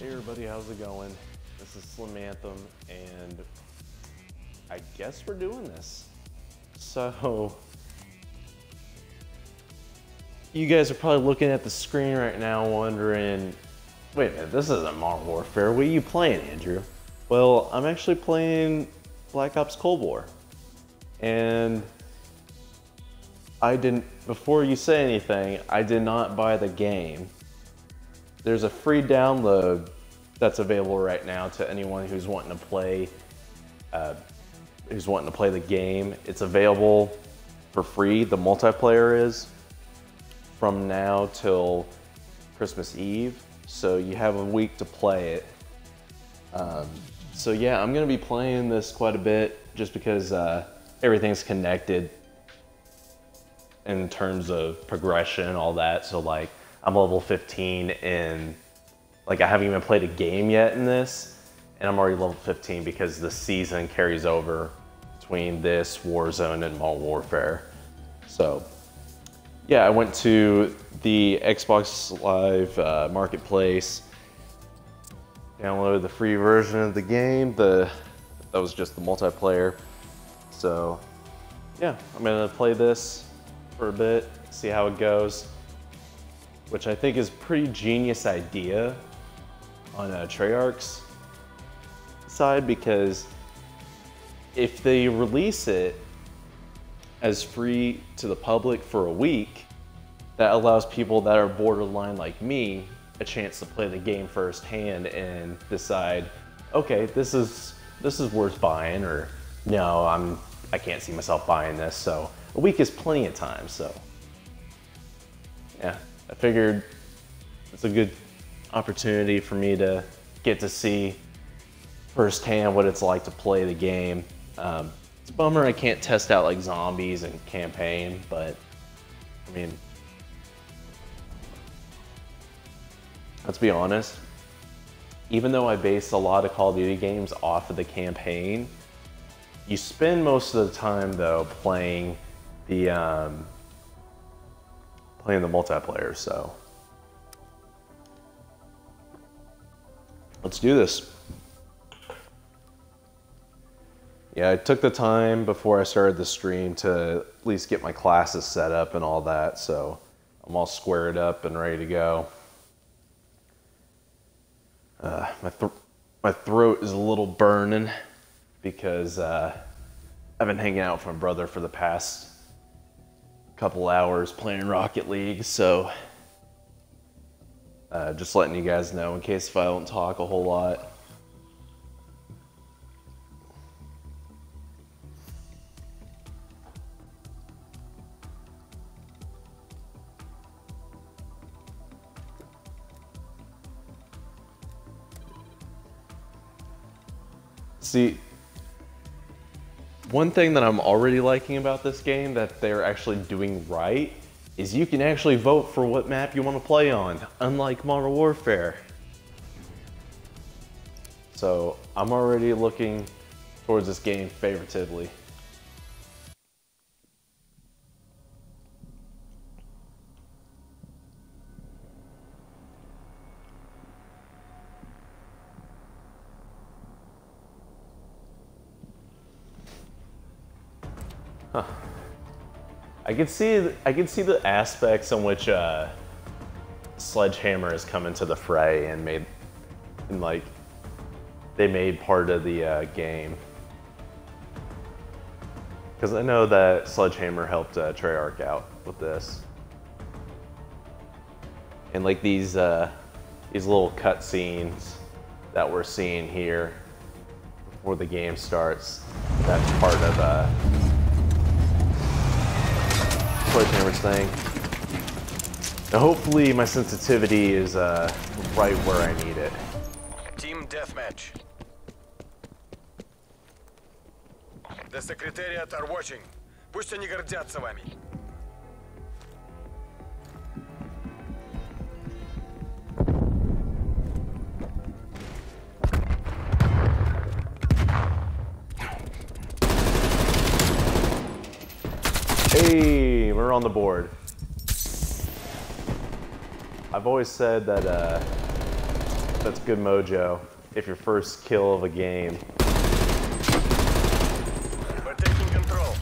Hey everybody, how's it going? This is Slim Anthem, and I guess we're doing this. So, you guys are probably looking at the screen right now wondering, wait a minute, this isn't Modern Warfare. What are you playing, Andrew? Well, I'm actually playing Black Ops Cold War. And I didn't, before you say anything, I did not buy the game. There's a free download that's available right now to anyone who's wanting to play, uh, who's wanting to play the game. It's available for free. The multiplayer is from now till Christmas Eve. So you have a week to play it. Um, so yeah, I'm gonna be playing this quite a bit just because uh, everything's connected in terms of progression all that. So like I'm level 15 in, like I haven't even played a game yet in this, and I'm already level 15 because the season carries over between this Warzone and Modern Warfare. So yeah, I went to the Xbox Live uh, Marketplace, downloaded the free version of the game. The that was just the multiplayer. So yeah, I'm gonna play this for a bit, see how it goes which I think is pretty genius idea on uh, Treyarch's side because if they release it as free to the public for a week, that allows people that are borderline like me a chance to play the game firsthand and decide, okay, this is this is worth buying, or no, I'm I can't see myself buying this. So a week is plenty of time. So yeah, I figured it's a good opportunity for me to get to see firsthand what it's like to play the game. Um, it's a bummer I can't test out like zombies and campaign, but I mean, let's be honest. Even though I base a lot of Call of Duty games off of the campaign, you spend most of the time though playing the um, playing the multiplayer, so. Let's do this. Yeah, I took the time before I started the stream to at least get my classes set up and all that, so I'm all squared up and ready to go. Uh, my, th my throat is a little burning because uh, I've been hanging out with my brother for the past couple hours playing Rocket League, so uh, just letting you guys know in case if I don't talk a whole lot. See, one thing that I'm already liking about this game that they're actually doing right is you can actually vote for what map you want to play on, unlike Modern Warfare. So I'm already looking towards this game favoritively. I can see I can see the aspects in which uh, Sledgehammer has come into the fray and made and like they made part of the uh, game. Because I know that Sledgehammer helped uh, Treyarch out with this. And like these uh, these little cutscenes that we're seeing here before the game starts, that's part of uh, Sledgehammer's thing. Now hopefully my sensitivity is uh, right where I need it. Team Deathmatch. The Secretariat are watching. Пусть они гордятся вами. Hey, We're on the board. I've always said that uh, That's good mojo. If your first kill of a game, We're taking control.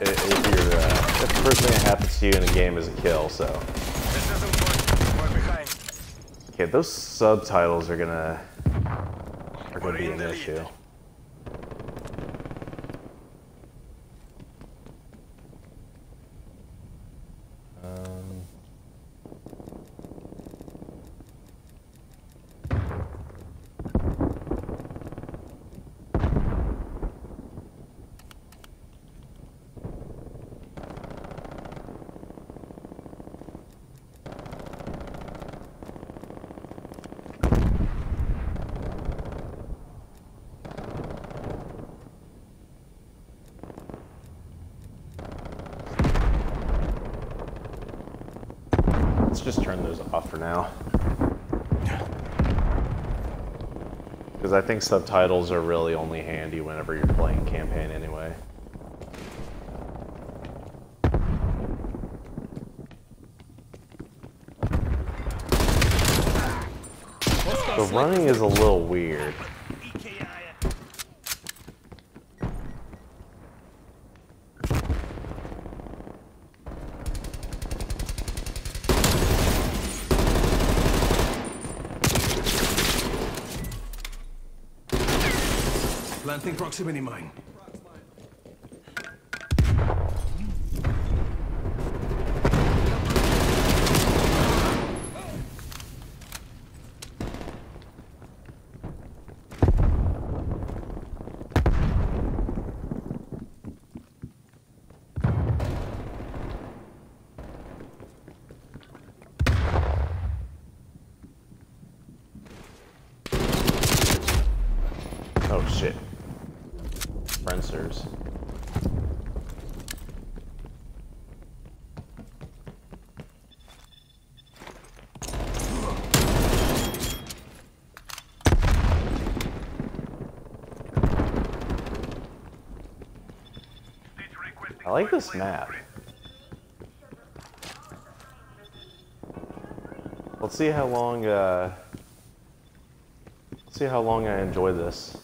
i- if, you're, uh, if the first thing that happens to you in a game is a kill, so. This isn't. We're behind. Okay, those subtitles are gonna are gonna be an issue. Um, let's just turn those off for now. Because I think subtitles are really only handy whenever you're playing campaign anyway. The running is a little weird. Proximity mine. Oh shit. Fencers. I like this map. Let's see how long, uh, let's see how long I enjoy this.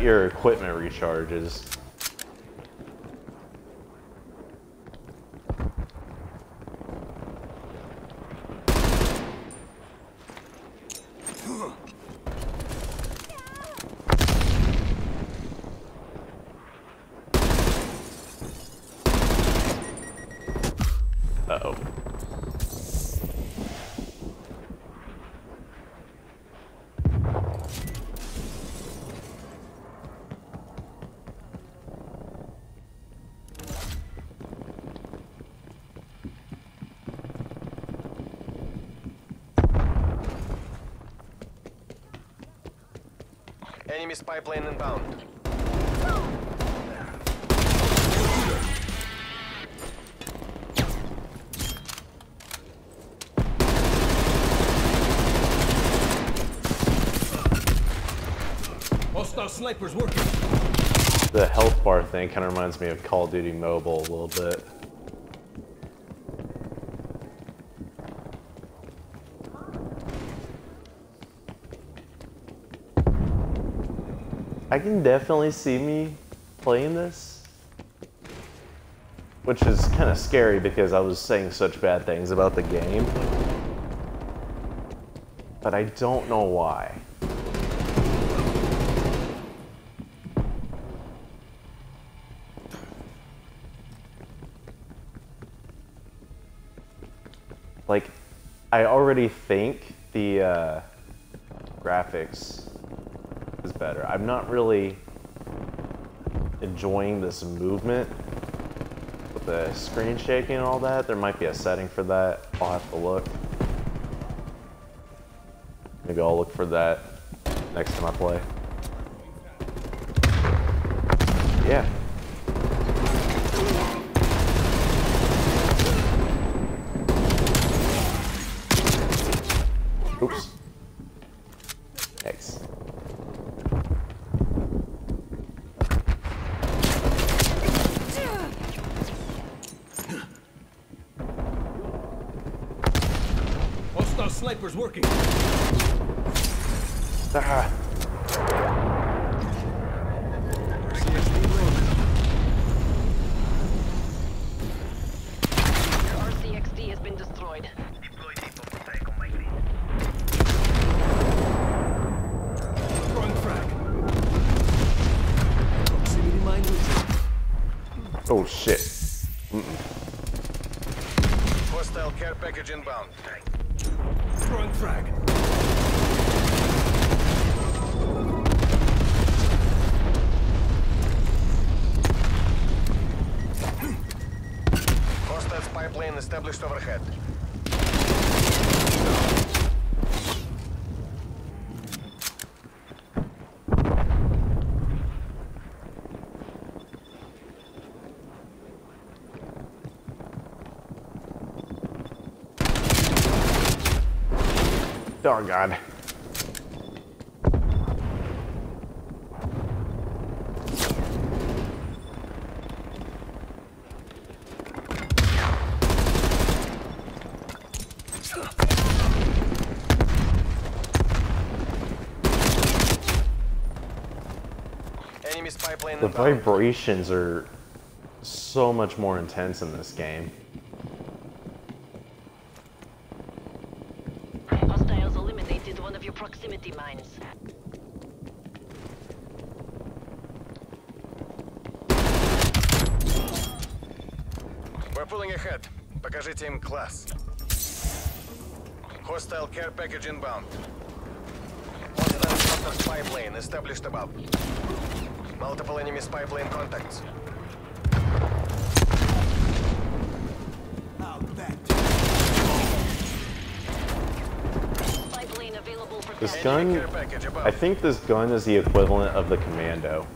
Your equipment recharges. Enemy spy plane inbound. Hostile snipers working. The health bar thing kind of reminds me of Call of Duty Mobile a little bit. I can definitely see me playing this. Which is kind of scary because I was saying such bad things about the game. But I don't know why. like I already think the uh, graphics better. I'm not really enjoying this movement with the screen shaking and all that. There might be a setting for that. I'll have to look. Maybe I'll look for that next time I play. Yeah. Oops. X. Hostile snipers working. Ah. CSD rolling. Your RCXD has been destroyed. Throwing frag. Proximity mine with Oh shit. Hostile care package inbound. Throwing frag. Hostile spy plane established overhead. Oh god. Enemy spy plane The vibrations are so much more intense in this game. Hostiles eliminated one of your proximity mines. We're pulling ahead. Покажите им класс. Hostile care package inbound. Hostile counter spy plane established above. Multiple enemy spy plane contacts. This gun. I think this gun is the equivalent of the commando.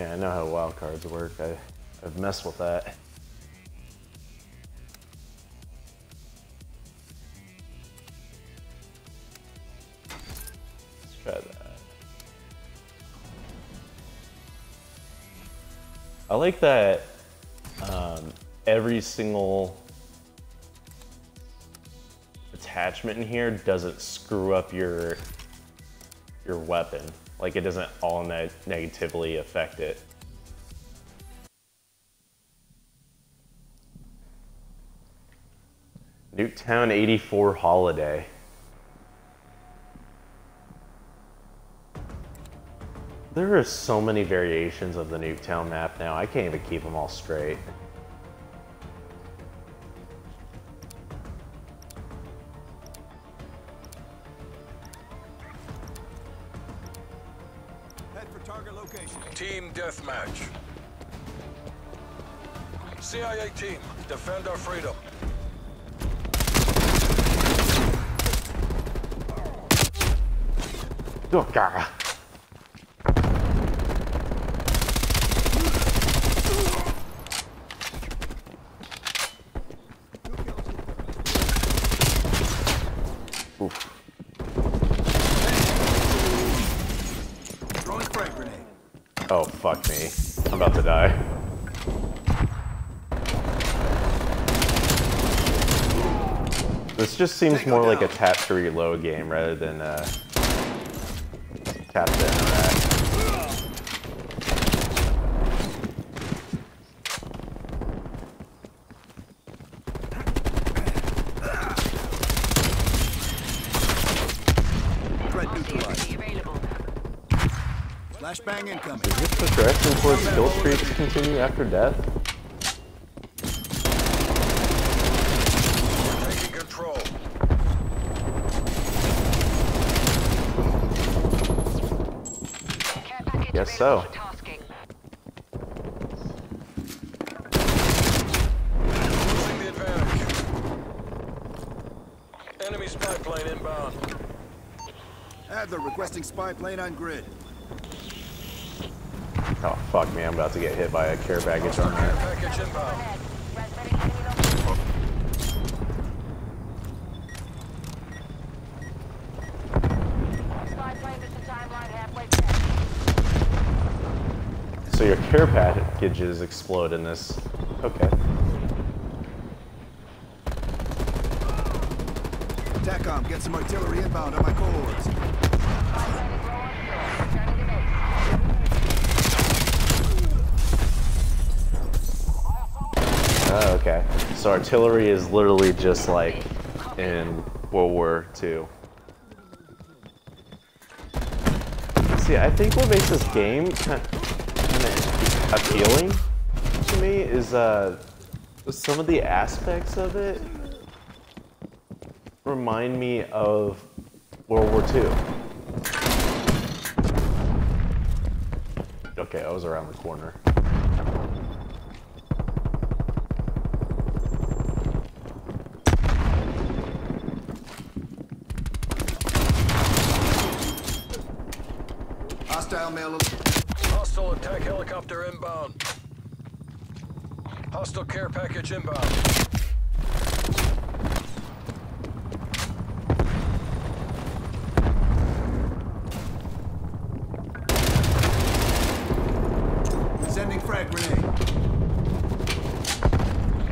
Yeah, I know how wild cards work. I, I've messed with that. Let's try that. I like that um, every single attachment in here doesn't screw up your your weapon. Like it doesn't all ne- negatively affect it. Nuketown 84 Holiday. There are so many variations of the Nuketown map now. I can't even keep them all straight. Deathmatch. CIA team, defend our freedom. Oh, God. Oof. Throwing frag grenade. Oh, fuck me. I'm about to die. This just seems more like a tap to reload game rather than uh, tap to interact. Threat neutralized. RCXD available. Flashbang incoming. Is this the direction towards skill streaks continue after death? Taking control. Care package Guess available so. for tasking. Losing the advantage. Enemy spy plane inbound. Adler requesting spy plane on grid. Oh, fuck me. I'm about to get hit by a care package on Care there. package inbound. So your care packages explode in this. Okay. TACOM, get some artillery inbound on my cohorts. Oh, okay. So artillery is literally just like in World War II. See, I think what makes this game appealing to me is uh, some of the aspects of it remind me of World War II. Okay, I was around the corner. Hostile male. Hostile attack helicopter inbound. Hostile care package inbound. Sending frag grenade.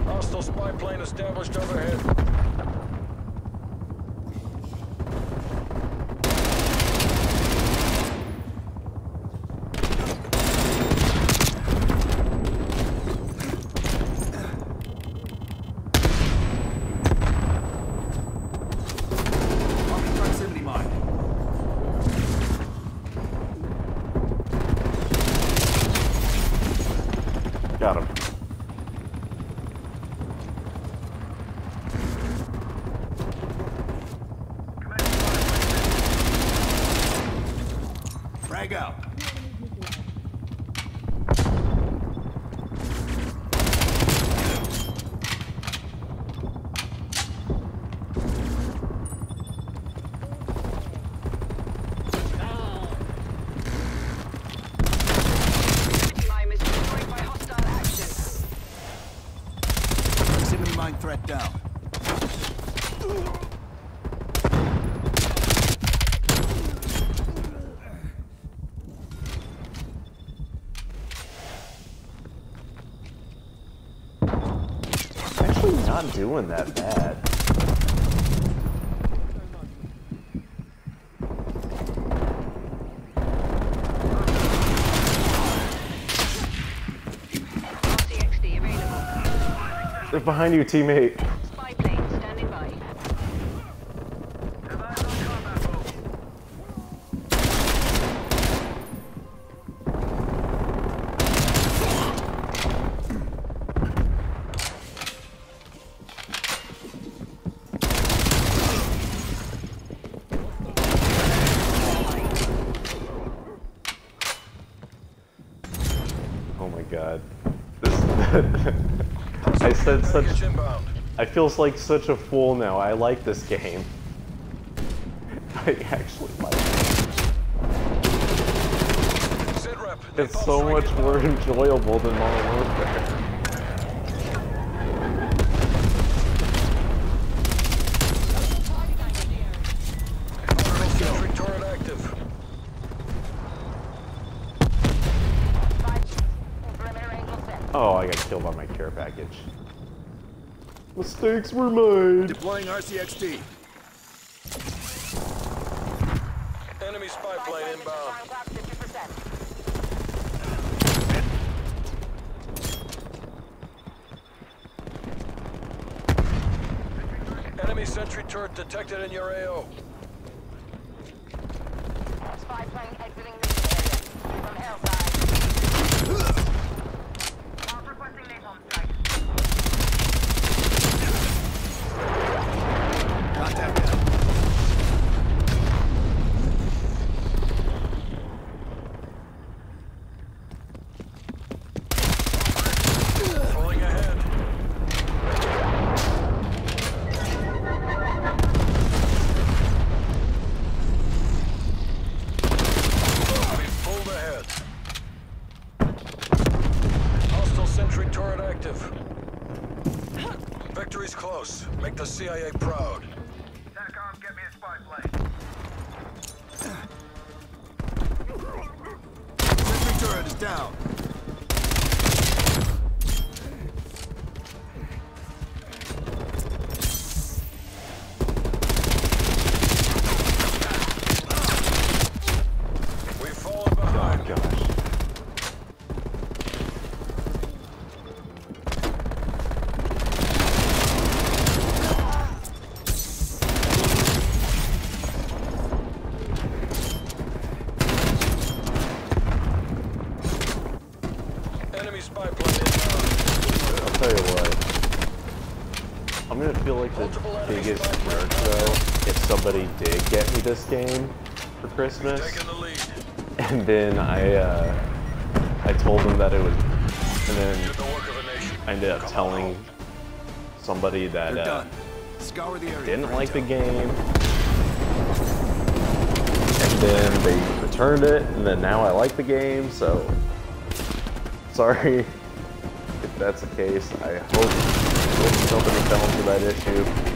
Hostile spy plane established overhead. Army proximity mine. Got him. Frag out. Mine is destroyed by hostile action. Proximity mine threat down. Actually, not doing that bad. They're behind you, teammate. Spy plane standing by. said such. Package inbound. I feel like such a fool now. I like this game. I actually like it. It's so much more enjoyable than Modern Warfare. Oh, I got killed by my care package. Mistakes were made. Deploying RCXD. Enemy spy plane inbound. Time clock 50%. Enemy sentry turret detected in your AO. Christmas, the and then I uh, I told them that it was, and then the work of a nation. I ended up Come telling somebody that uh, done. Scour the area. didn't like the game, and then they returned it, and then now I like the game. So sorry if that's the case. I hope, hope nobody fell into that issue.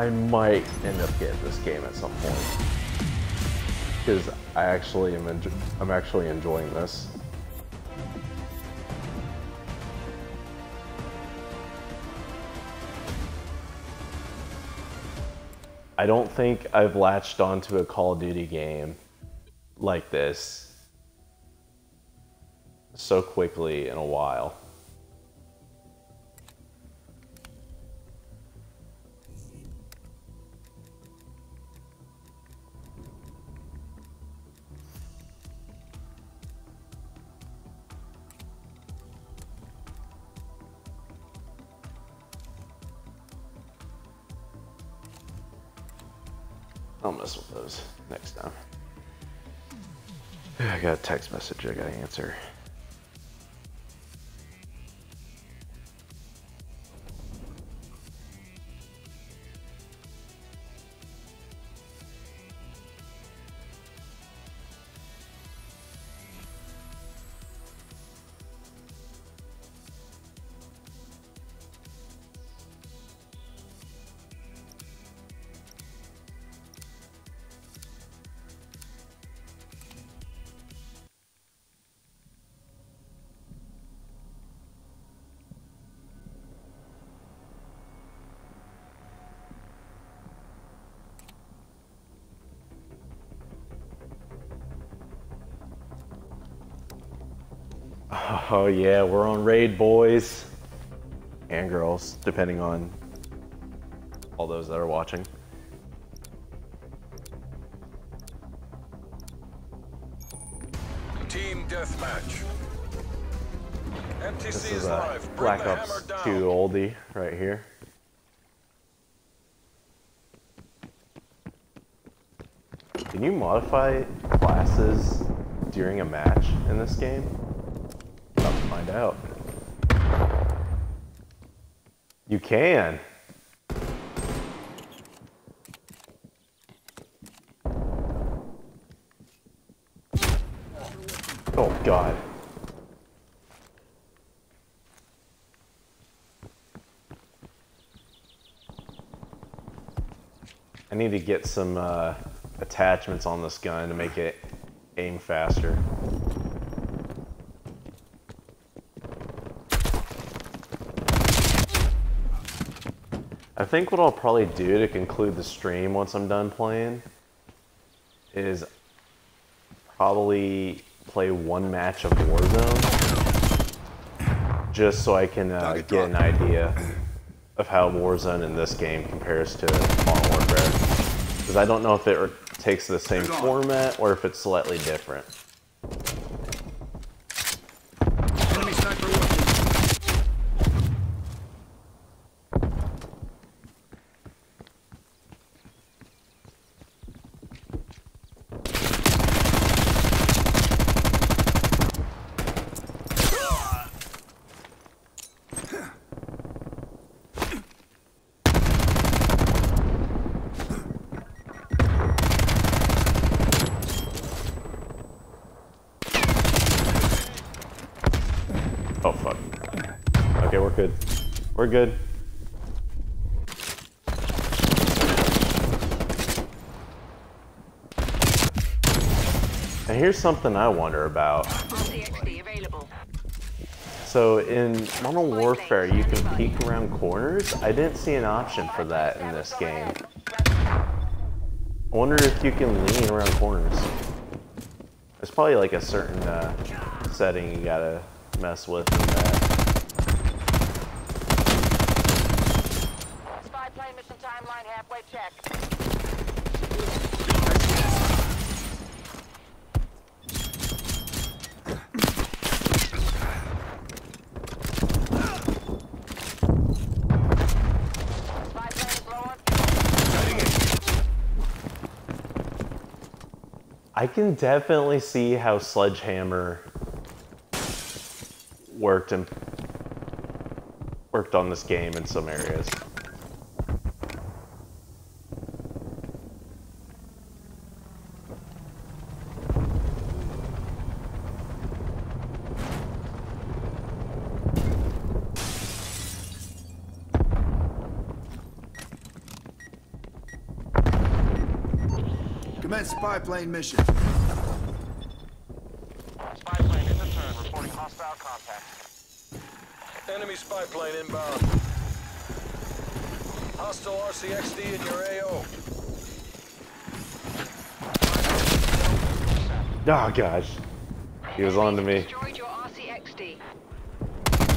I might end up getting this game at some point because I actually am enjo- I'm actually enjoying this. I don't think I've latched onto a Call of Duty game like this so quickly in a while. I'll mess with those next time. I got a text message I gotta answer. Oh yeah, we're on raid, boys and girls, depending on all those that are watching. Team deathmatch. MTC This is a live. Black Ops 2 oldie right here. Can you modify classes during a match in this game? Out. You can. Oh god. I need to get some uh, attachments on this gun to make it aim faster. I think what I'll probably do to conclude the stream once I'm done playing is probably play one match of Warzone just so I can uh, get an idea of how Warzone in this game compares to Modern Warfare. Because I don't know if it takes the same format or if it's slightly different. Enemy sniper working. Oh fuck. Okay, we're good. We're good. And here's something I wonder about. So in Modern Warfare, you can peek around corners. I didn't see an option for that in this game. I wonder if you can lean around corners. There's probably like a certain uh, setting you gotta mess with in that. Spy plane mission timeline halfway check. Spy plane is low on I can definitely see how Sledgehammer worked and worked on this game in some areas. Commence spy plane mission. Spy plane in the turn, reporting hostile contact. Enemy plane inbound. Hostile RCXD in your AO. Oh ah, gosh. He was on to me. Destroyed your RCXD.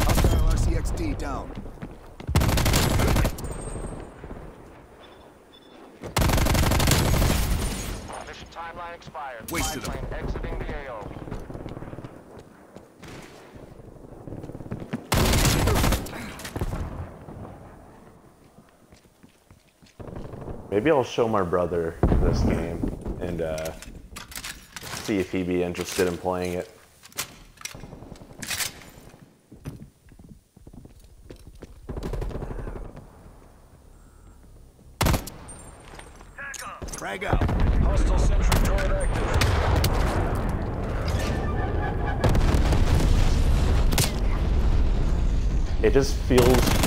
Hostile RCXD down. Mission timeline expired. Wasted Spy plane exiting the AO. Maybe I'll show my brother this game and uh, see if he'd be interested in playing it. Frag out. Hostile sentry turret active. It just feels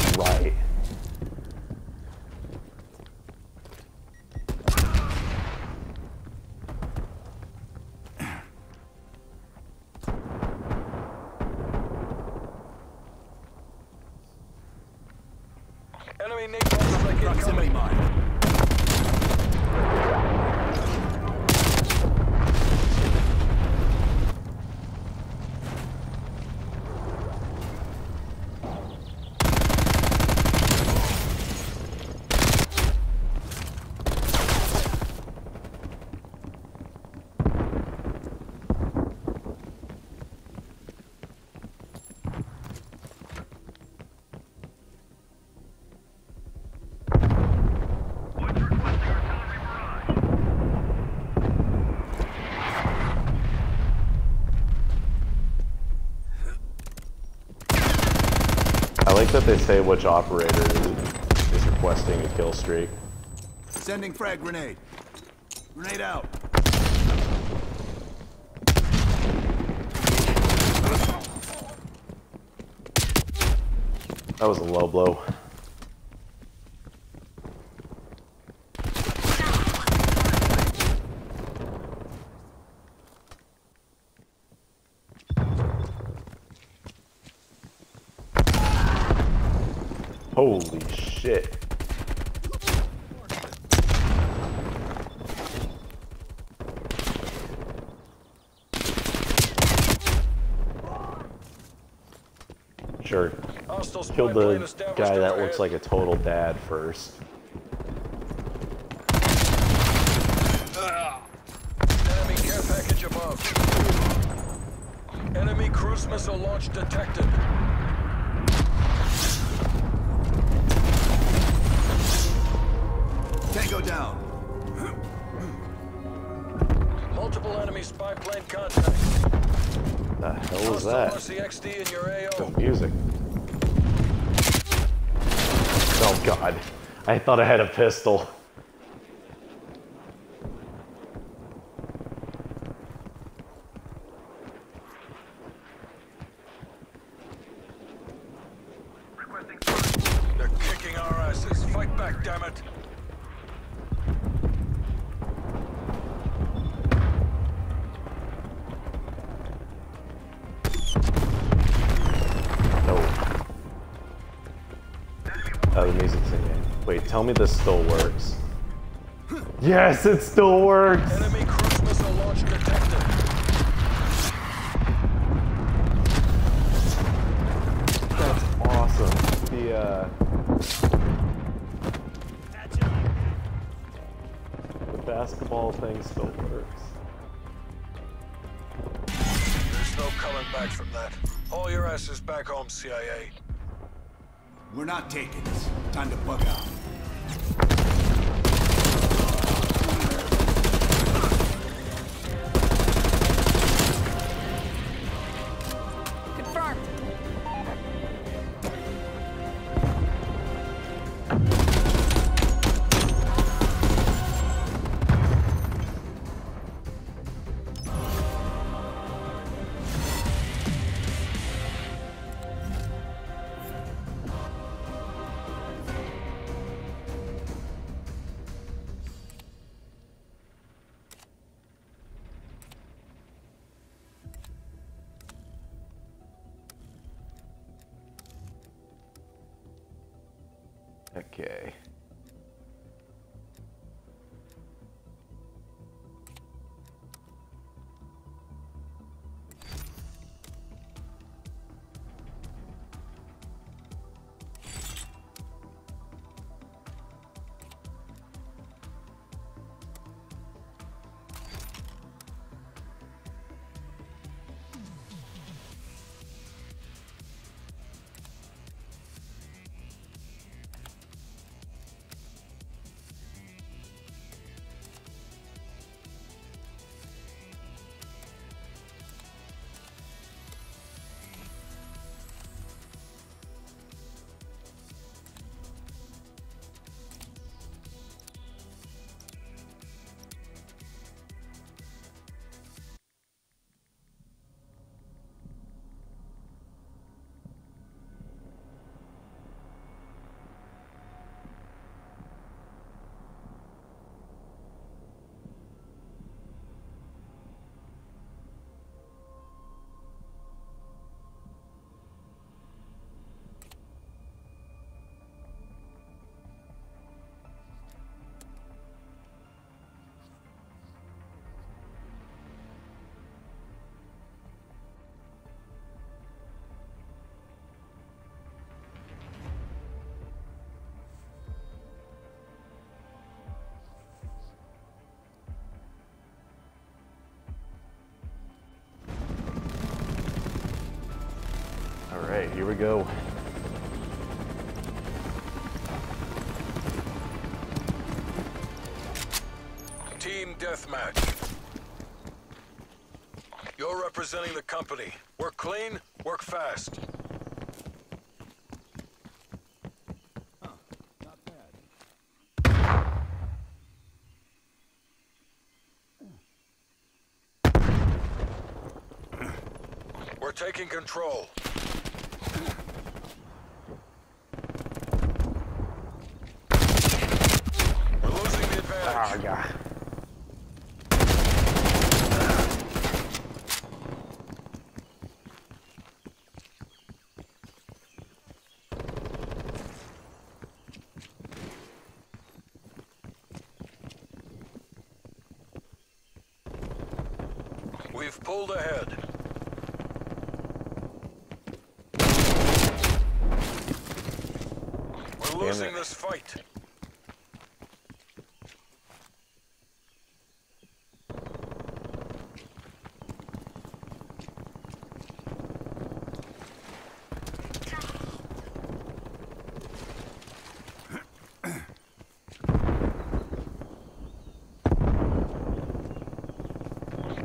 they say which operator is requesting a kill streak. Sending frag grenade. Grenade out. That was a low blow. Holy shit. Sure. Hostile spy Killed the guy that looks like a total dad first. I thought I had a pistol. Me this still works. Yes, it still works! Enemy cruise missile launch detected. That's awesome. The, uh... The basketball thing still works. There's no coming back from that. Haul your asses back home, CIA. We're not taking this. Time to bug out. Here we go. Team deathmatch. You're representing the company. Work clean, work fast. We're taking control. We've pulled ahead. We're losing this fight.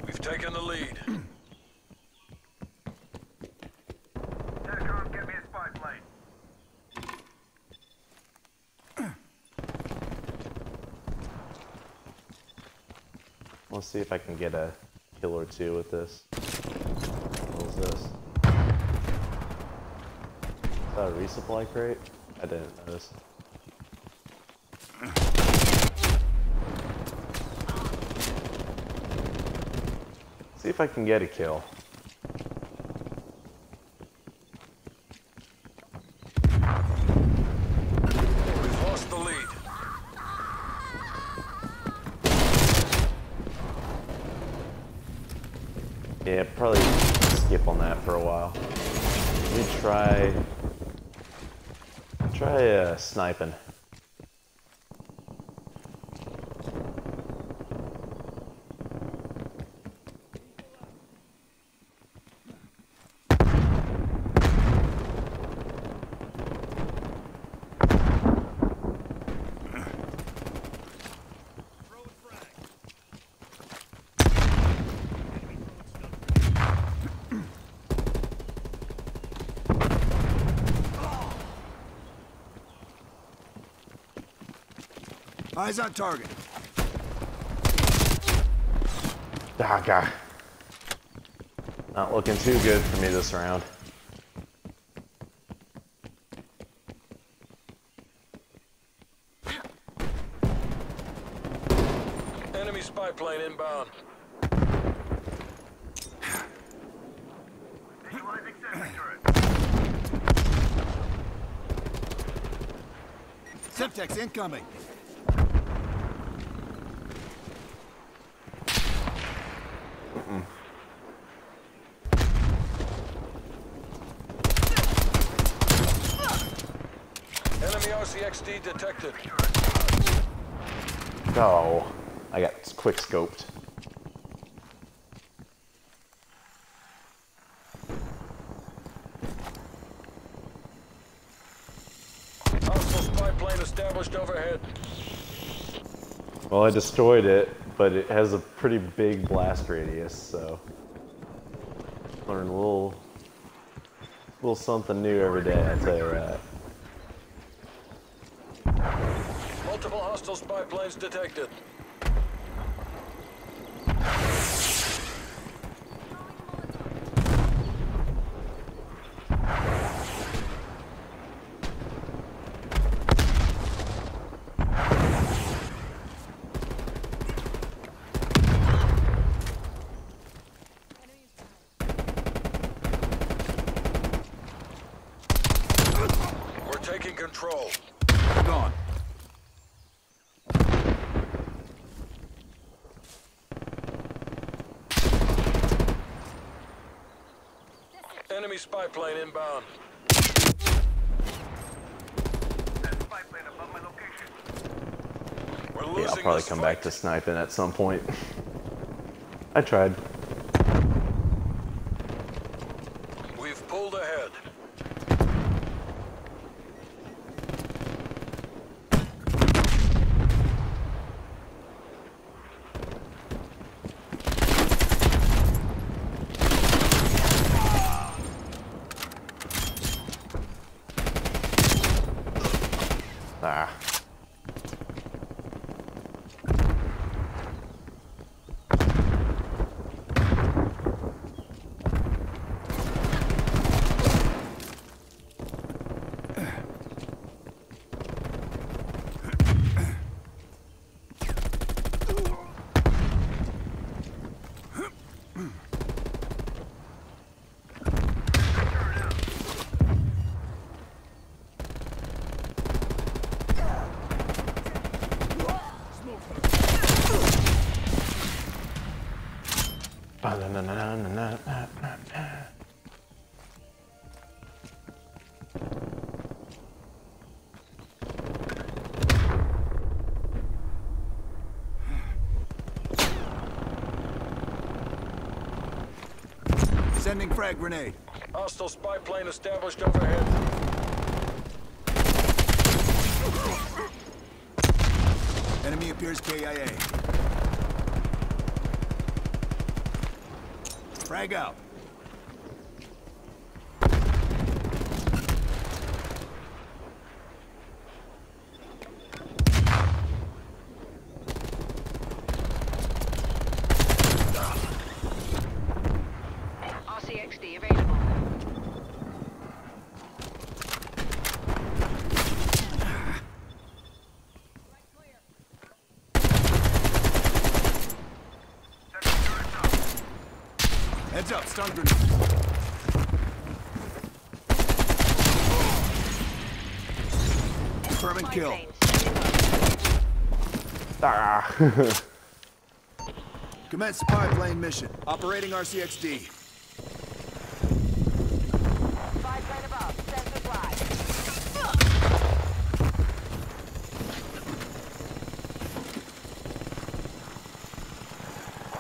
We've taken the lead. CENTCOM, get me a spy plane. Let's see if I can get a kill or two with this. What was this? Is that a resupply crate? I didn't notice. See if I can get a kill. We've lost the lead. Yeah, probably skip on that for a while. Let me try. Try uh, sniping. Eyes on target. Ah, God. Not looking too good for me this round. Enemy spy plane inbound. Visualizing sentry turret. Semtex incoming. Detected. Oh, I got quick scoped. Hostile spy plane established overhead. Well, I destroyed it, but it has a pretty big blast radius, so learn a little, little something new every day. I tell you that. Multiple hostile spy planes detected. We're taking control. Gone. Enemy spy plane inbound. Spy plane above my location. Yeah, I'll probably come fight. back to sniping at some point. I tried. Sending frag grenade. Hostile spy plane established overhead. Enemy appears KIA. Frag out. RCXD available. Second turret up. Heads up, stun grenade. Confirming Spy kill. plane standing by. Ah. Commence spy plane mission. Operating RCXD. Spy plane above. Send supply.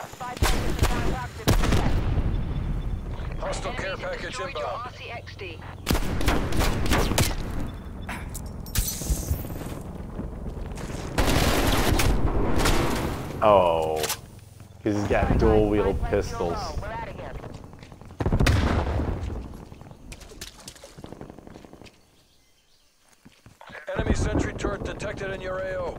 Spy plane is designed active and set. Hostile care Enemies have package destroyed your inbound. RCXD. Oh. Because he's got dual wield Spy plane fuel pistols. low. We're out of here. Enemy sentry turret detected in your AO.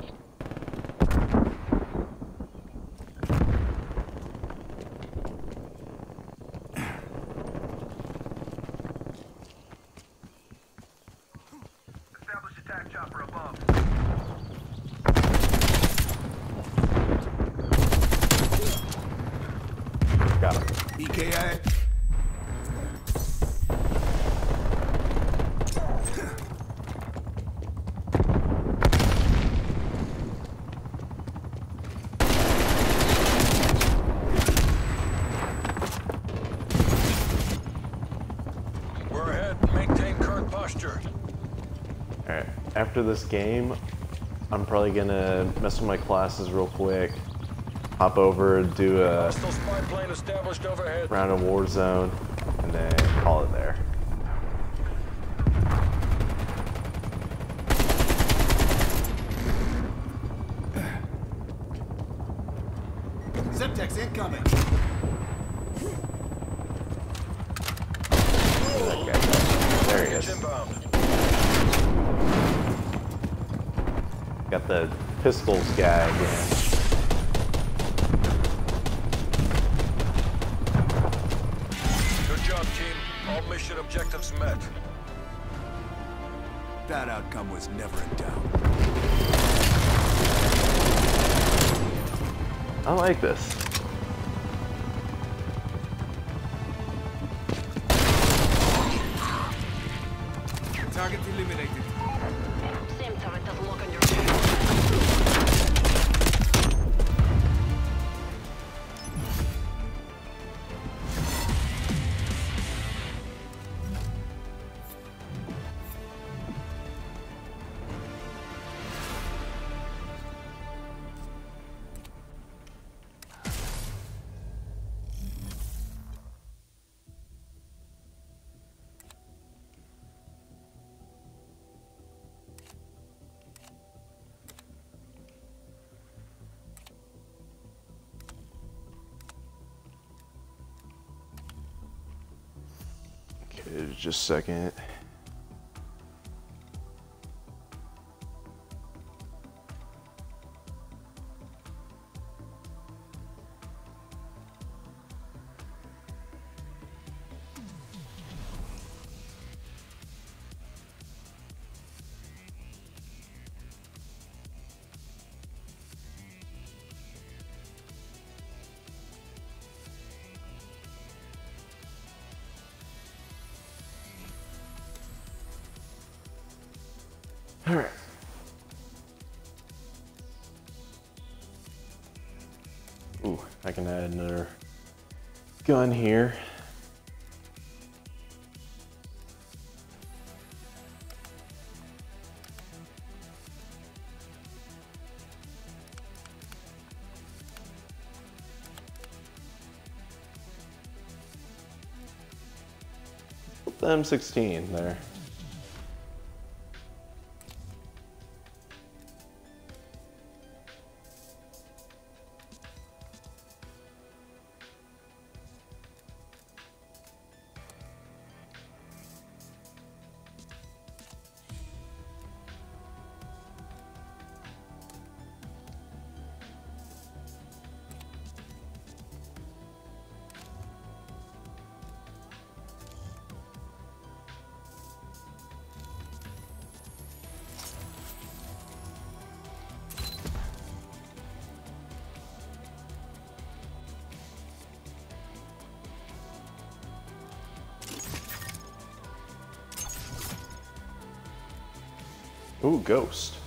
After this game, I'm probably gonna mess with my classes real quick. Hop over, do a Hostile spy plane established round of Warzone, and then call it there. Semtex incoming. That guy goes. There he Package is. inbound. Got the pistols guy again. Good job, team. All mission objectives met. That outcome was never in doubt. I like this. Target eliminated. Just a second. Gun here. Put the M16 there. Ghost.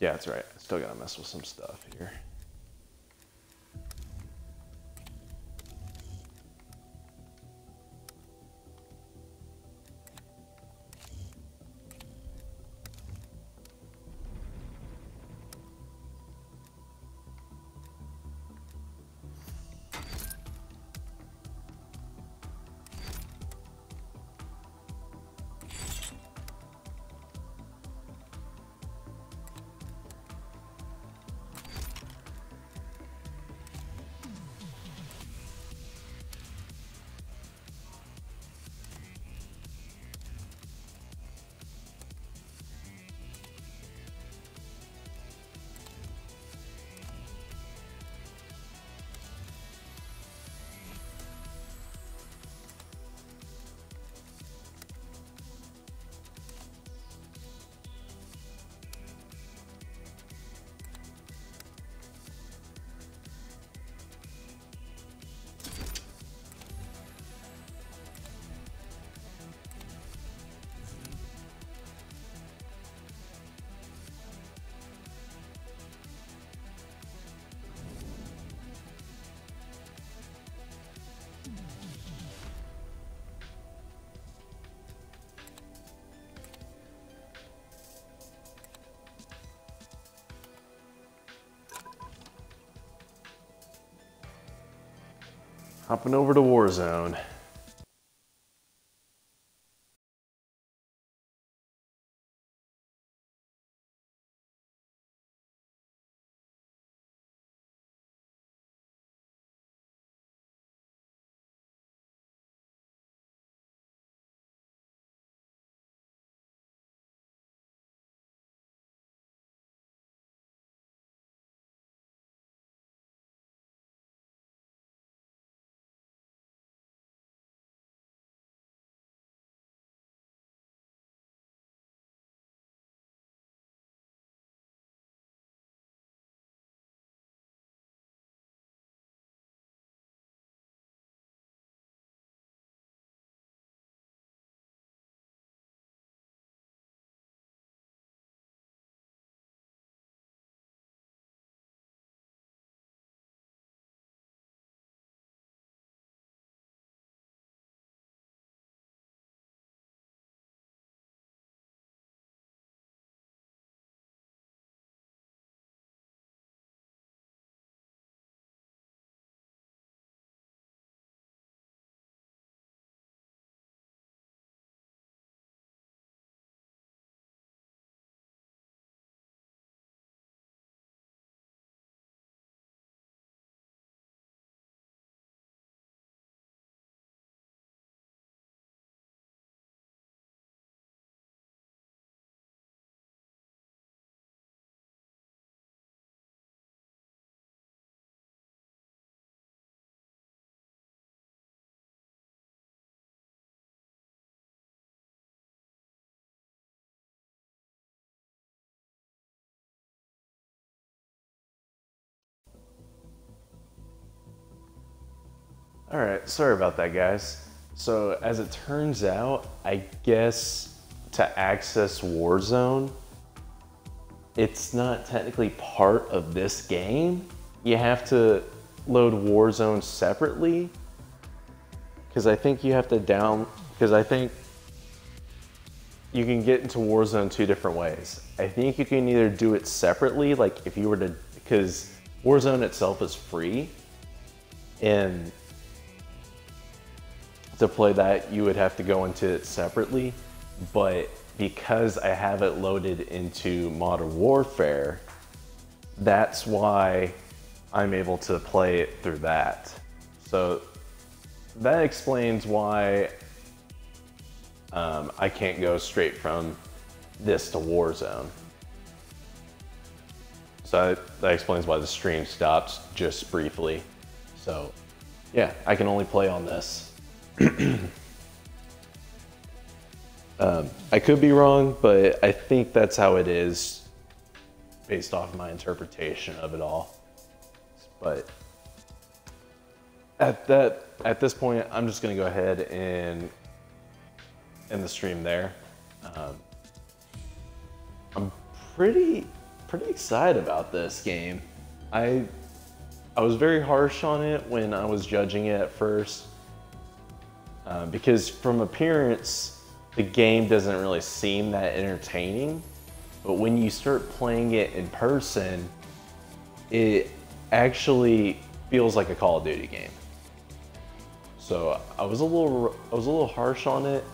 Yeah, that's right. I still gotta mess with some stuff here. Hopping over to Warzone. All right, sorry about that, guys. So, as it turns out, I guess to access Warzone, it's not technically part of this game. You have to load Warzone separately. Because I think you have to down, because I think you can get into Warzone two different ways. I think you can either do it separately, like if you were to, because Warzone itself is free, and to play that, you would have to go into it separately. But because I have it loaded into Modern Warfare, that's why I'm able to play it through that. So that explains why um, I can't go straight from this to Warzone. So that, that explains why the stream stopped just briefly. So yeah, I can only play on this. Um, I could be wrong, but I think that's how it is based off my interpretation of it all. But at that at this point, I'm just gonna go ahead and end the stream there. Um, I'm pretty pretty excited about this game. I I was very harsh on it when I was judging it at first uh, because from appearance, the game doesn't really seem that entertaining. But when you start playing it in person, it actually feels like a Call of Duty game. So I was a little, I was a little harsh on it.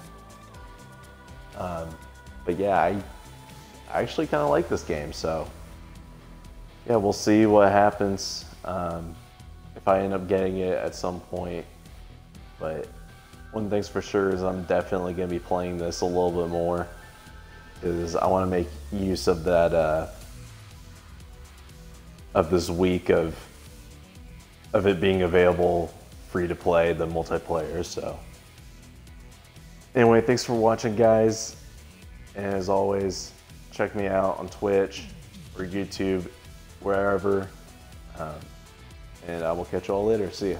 Um, but yeah, I, I actually kind of like this game. So yeah, we'll see what happens um, if I end up getting it at some point. But one thing's for sure is I'm definitely going to be playing this a little bit more because I want to make use of that uh, of this week of of it being available free to play the multiplayer. So anyway, thanks for watching, guys. And as always, check me out on Twitch or YouTube, wherever. Um, and I will catch you all later. See ya.